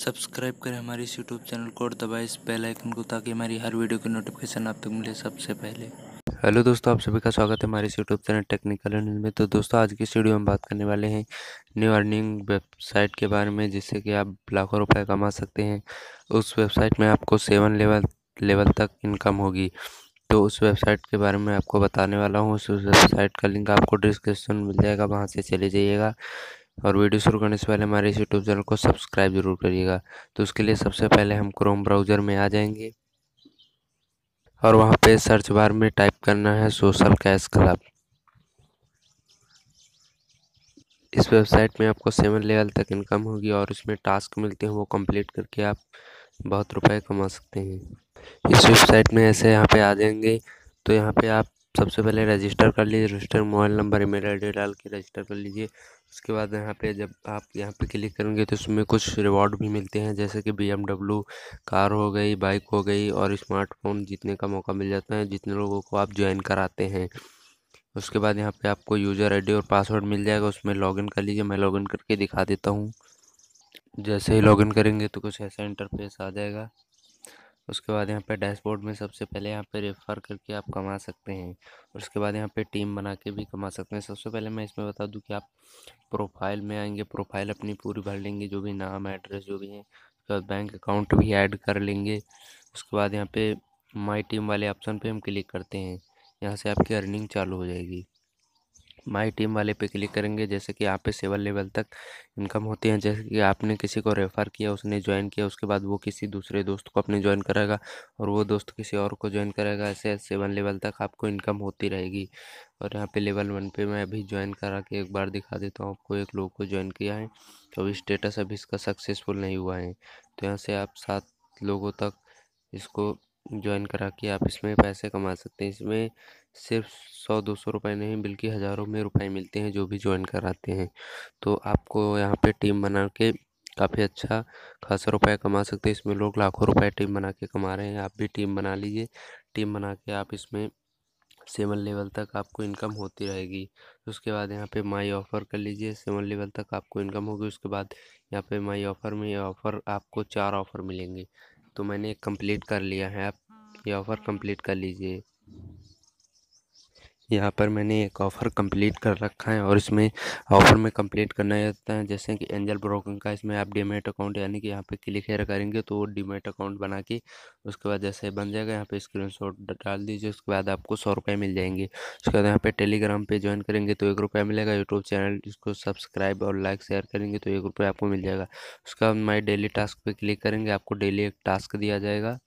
Subscribe करें हमारे इस यूट्यूब चैनल को और दबाएँ इस बेल आइकन को ताकि हमारी हर वीडियो की नोटिफिकेशन आप तक मिले सबसे पहले। हेलो दोस्तों, आप सभी का स्वागत है हमारे इस यूट्यूब चैनल टेक्निकल न्यूज़ में। तो दोस्तों, आज की इस वीडियो में बात करने वाले हैं न्यू अर्निंग वेबसाइट के बारे में, जिससे कि आप लाखों रुपए कमा सकते हैं। उस वेबसाइट में आपको सेवन लेवल लेवल तक इनकम होगी। तो उस वेबसाइट के बारे में आपको बताने वाला हूँ। उस वेबसाइट का लिंक आपको डिस्क्रिप्शन मिल जाएगा, वहाँ से चले जाइएगा। और वीडियो शुरू करने से पहले हमारे इस यूट्यूब चैनल को सब्सक्राइब ज़रूर करिएगा। तो उसके लिए सबसे पहले हम क्रोम ब्राउज़र में आ जाएँगे। और वहाँ पे सर्च बार में टाइप करना है सोशल कैश क्लब इस वेबसाइट में आपको सेवन लेवल तक इनकम होगी और इसमें टास्क मिलते हैं वो कंप्लीट करके आप बहुत रुपए कमा सकते हैं। इस वेबसाइट में ऐसे यहाँ पे आ जाएँगे। तो यहाँ पे आप सबसे पहले रजिस्टर कर लीजिए register mobile number email ID डाल के रजिस्टर कर लीजिए। उसके बाद यहाँ पे जब आप यहाँ पे क्लिक करेंगे तो उसमें कुछ रिवॉर्ड भी मिलते हैं, जैसे कि BMW कार हो गई बाइक हो गई और स्मार्टफ़ोन जीतने का मौका मिल जाता है, जितने लोगों को आप ज्वाइन कराते हैं। उसके बाद यहाँ पे आपको यूज़र आईडी और पासवर्ड मिल जाएगा, उसमें लॉगिन कर लीजिए, मैं लॉगिन करके दिखा देता हूँ। जैसे ही लॉगिन करेंगे तो कुछ ऐसा इंटरफेस आ जाएगा। उसके बाद यहाँ पे डैशबोर्ड में सबसे पहले यहाँ पे रेफ़र करके आप कमा सकते हैं। और उसके बाद यहाँ पे टीम बना के भी कमा सकते हैं। सबसे पहले मैं इसमें बता दूँ कि आप प्रोफ़ाइल में आएँगे, प्रोफ़ाइल अपनी पूरी भर लेंगे, जो भी नाम, एड्रेस, जो भी है। उसके बाद बैंक अकाउंट भी ऐड कर लेंगे। उसके बाद यहाँ पे माई टीम वाले ऑप्शन पर हम क्लिक करते हैं। यहाँ से आपकी अर्निंग चालू हो जाएगी। माई टीम वाले पे क्लिक करेंगे, जैसे कि यहाँ पे सेवन लेवल तक इनकम होती है। जैसे कि आपने किसी को रेफ़र किया, उसने ज्वाइन किया, उसके बाद वो किसी दूसरे दोस्त को अपने ज्वाइन कराएगा और वो दोस्त किसी और को ज्वाइन करेगा। ऐसे सेवन लेवल तक आपको इनकम होती रहेगी। और यहाँ पे लेवल वन पे मैं अभी ज्वाइन करा के एक बार दिखा देता हूँ आपको। एक लोग को ज्वाइन किया है तो अभी स्टेटस अभी इसका सक्सेसफुल नहीं हुआ है। तो यहाँ से आप सात लोगों तक इसको ज्वाइन करा के आप इसमें पैसे कमा सकते हैं। इसमें सिर्फ़ सौ, दो सौ रुपये नहीं, बल्कि हज़ारों में रुपए मिलते हैं जो भी ज्वाइन कराते हैं। तो आपको यहाँ पे टीम बना के काफ़ी अच्छा खासा रुपया कमा सकते हैं। इसमें लोग लाखों रुपए टीम बना के कमा रहे हैं। आप भी टीम बना लीजिए। टीम बना के आप इसमें सेवन लेवल तक आपको इनकम होती रहेगी। उसके बाद यहाँ पे माई ऑफ़र कर लीजिए। सेवन लेवल तक आपको इनकम होगी। उसके बाद यहाँ पे माई ऑफ़र में ये ऑफ़र आपको चार ऑफ़र मिलेंगे। तो मैंने कंप्लीट कर लिया है। आप ये ऑफ़र कंप्लीट कर लीजिए। यहाँ पर मैंने एक ऑफ़र कंप्लीट कर रखा है और इसमें ऑफ़र में कंप्लीट करना रहता है, जैसे कि एंजल ब्रोकिंग का इसमें आप डीमेट अकाउंट यानी कि यहाँ पे क्लिक हेयर करेंगे तो वो डीमेट अकाउंट बना के उसके बाद जैसे बन जाएगा, यहाँ पे स्क्रीनशॉट डाल दीजिए, उसके बाद आपको सौ रुपये मिल जाएँगे। उसके बाद यहाँ पे टेलीग्राम पे ज्वाइन करेंगे तो एक रुपया मिलेगा यूट्यूब चैनल इसको सब्सक्राइब और लाइक शेयर करेंगे तो एक रुपये आपको मिल जाएगा। उसके बाद माई डेली टास्क पर क्लिक करेंगे, आपको डेली एक टास्क दिया जाएगा।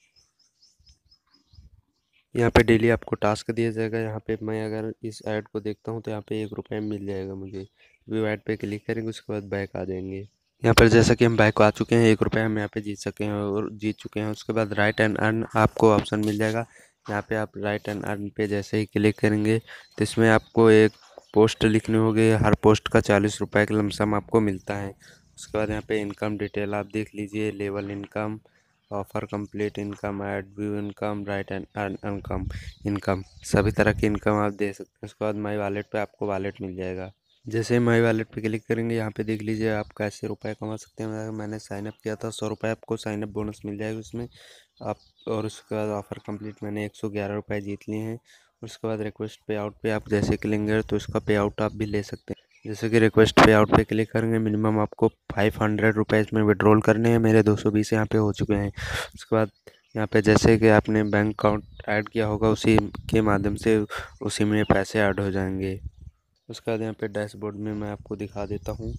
यहाँ पे डेली आपको टास्क दिया जाएगा। यहाँ पे मैं अगर इस ऐड को देखता हूँ तो यहाँ पे एक रुपये मिल जाएगा मुझे। व्यू ऐड पे क्लिक करेंगे, उसके बाद बैक आ जाएँगे। यहाँ पर जैसा कि हम बैक आ चुके हैं, एक रुपये हम यहाँ पे जीत सके हैं और जीत चुके हैं। उसके बाद राइट एंड अर्न आपको ऑप्शन मिल जाएगा। यहाँ पे आप राइट एंड अर्न पे जैसे ही क्लिक करेंगे तो इसमें आपको एक पोस्ट लिखनी होगी। हर पोस्ट का चालीस रुपये का लमसम आपको मिलता है। उसके बाद यहाँ पे इनकम डिटेल आप देख लीजिए। Level income offer complete income ad view income write and earn income income सभी तरह की इनकम आप दे सकते हैं। उसके बाद माई वॉलेट पे आपको वॉलेट मिल जाएगा। जैसे माई वॉलेट पे क्लिक करेंगे, यहाँ पे देख लीजिए आप कैसे रुपए कमा सकते हैं। मैंने साइन अप किया था, सौ रुपये आपको साइनअप बोनस मिल जाएगा उसमें। आप और उसके बाद ऑफ़र कंप्लीट मैंने एक सौ ग्यारह जीत लिए हैं। उसके बाद रिक्वेस्ट पे आउट पे आप जैसे क्लेंगे तो उसका पे आउट आप भी ले सकते हैं। जैसे कि रिक्वेस्ट पे आउट पे क्लिक करेंगे मिनिमम आपको फाइव हंड्रेड रुपीज़ में विड्रॉल करने हैं। मेरे दो सौ बीस यहाँ पे हो चुके हैं। उसके बाद यहाँ पे जैसे कि आपने बैंक अकाउंट ऐड किया होगा, उसी के माध्यम से उसी में पैसे ऐड हो जाएँगे। उसके बाद यहाँ पे डैशबोर्ड में मैं आपको दिखा देता हूँ।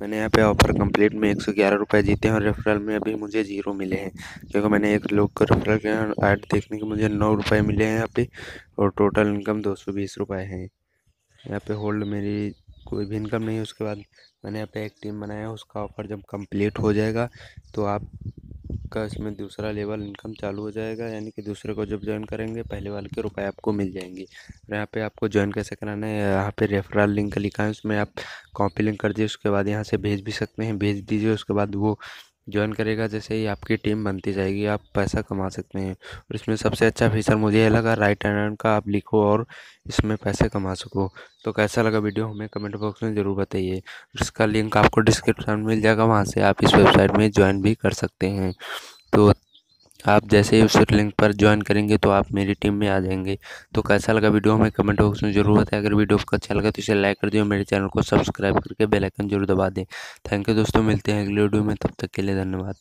मैंने यहाँ पे ऑफ़र कंप्लीट में एक सौ ग्यारह रुपये जीते हैं और रेफरल में अभी मुझे ज़ीरो मिले हैं। क्योंकि मैंने एक लोग को रेफरल किया ऐड देखने के मुझे नौ रुपये मिले हैं यहाँ पे और टोटल इनकम दो सौ बीस रुपये है। यहाँ पे होल्ड मेरी कोई भी इनकम नहीं है, उसके बाद मैंने यहाँ पे एक टीम बनाया है उसका ऑफ़र जब कंप्लीट हो जाएगा तो आपका इसमें दूसरा लेवल इनकम चालू हो जाएगा, यानी कि दूसरे को जब ज्वाइन करेंगे, पहले वाले के रुपए आपको मिल जाएँगे। और यहाँ पे आपको ज्वाइन कैसे कराना है, यहाँ पे रेफरल लिंक लिखा है, उसमें आप कॉपी लिंक कर दीजिए, उसके बाद यहाँ से भेज भी सकते हैं, भेज दीजिए, उसके बाद वो ज्वाइन करेगा, जैसे ही आपकी टीम बनती जाएगी, आप पैसा कमा सकते हैं। और इसमें सबसे अच्छा फीचर मुझे ये लगा, राइट हैंड का आप लिखो और इसमें पैसे कमा सको। तो कैसा लगा वीडियो, हमें कमेंट बॉक्स में ज़रूर बताइए। इसका लिंक आपको डिस्क्रिप्शन में मिल जाएगा, वहाँ से आप इस वेबसाइट में ज्वाइन भी कर सकते हैं। तो आप जैसे ही उस लिंक पर ज्वाइन करेंगे तो आप मेरी टीम में आ जाएँगे। तो कैसा लगा वीडियो हमें कमेंट बॉक्स में ज़रूर बताएँ। अगर वीडियो आपको अच्छा लगा तो इसे लाइक कर दियो मेरे चैनल को सब्सक्राइब करके बेल आइकन ज़रूर दबा दें। थैंक यू दोस्तों, मिलते हैं अगले वीडियो में, तब तक के लिए धन्यवाद।